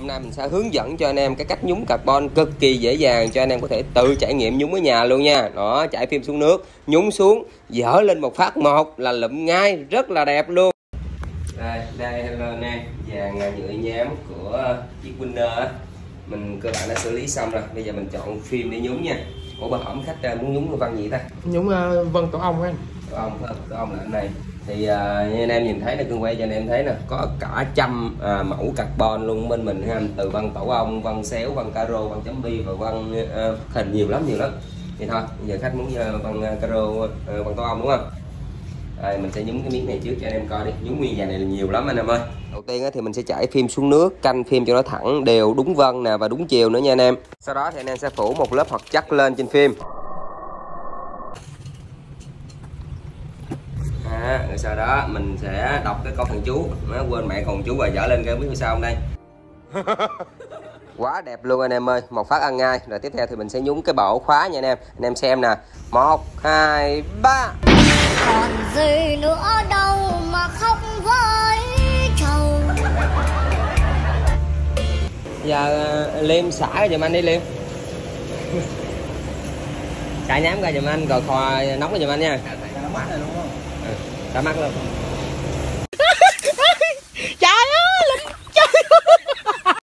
Hôm nay mình sẽ hướng dẫn cho anh em cái cách nhúng carbon cực kỳ dễ dàng cho anh em có thể tự trải nghiệm nhúng ở nhà luôn nha. Đó, chạy phim xuống nước, nhúng xuống, dở lên một phát một là lụm ngay, rất là đẹp luôn. Đây, đây hello anh em, vàng nhựa nhám của chiếc Winner. Mình cơ bản đã xử lý xong rồi, bây giờ mình chọn phim để nhúng nha. Ủa bà hỏng khách à, muốn nhúng văn gì ta? nhúng uh, vân tổ ong anh Tổ ong? Tổ ong là anh này thì à, như anh em nhìn thấy nè cưng quay cho anh em thấy nè có cả trăm à, mẫu carbon luôn bên mình ha từ văn tổ ong văn xéo văn caro văn chấm bi và văn à, hình nhiều lắm nhiều lắm. Thì thôi giờ khách muốn à, văn à, caro à, văn tổ ong đúng không? Rồi, mình sẽ nhúng cái miếng này trước cho anh em coi đi. Nhúng nguyên dài này là nhiều lắm anh em ơi. Đầu tiên thì mình sẽ chảy phim xuống nước canh phim cho nó thẳng đều đúng vân nè và đúng chiều nữa nha anh em. Sau đó thì anh em sẽ phủ một lớp hoạt chất lên trên phim. À, sau đó mình sẽ đọc cái câu thần chú. Nó quên mẹ còn chú và dở lên cái biết sao không đây quá đẹp luôn anh em ơi. Một phát ăn ngay. Rồi tiếp theo thì mình sẽ nhúng cái bộ khóa nha anh em. Anh em xem nè. Một hai ba. Còn gì nữa đâu mà khóc với chồng. Giờ uh, liêm xả ra giùm anh đi liêm. Xả nhám ra giùm anh rồi khò nóng ra giùm anh nha ừ, xả mắt luôn